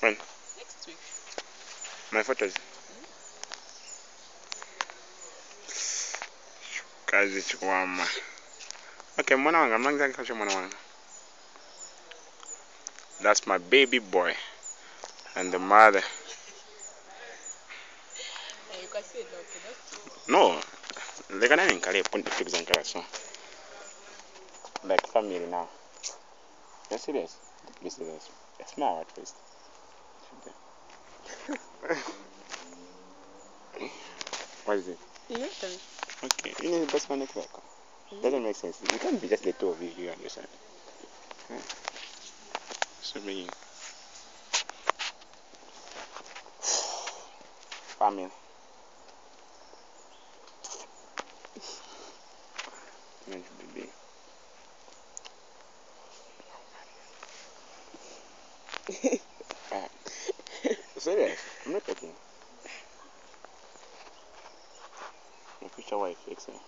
When? Next week. My photos. Kazi chikwama. Okay, mwana wanga, mlangiza kikacho mwana wanga. That's my baby boy. And the mother. No, they're gonna now, okay? That's No. Leka nani nkale punti pigs and colors, so. Like family now. You're serious? Be serious. Smile at first. what is it? Your turn. Okay, you know the best man like Doesn't make sense. It can't be just the two of you, you understand? Yeah. So many family. Man's baby. Ah. Serious? I'm not joking. My future wife, excellent.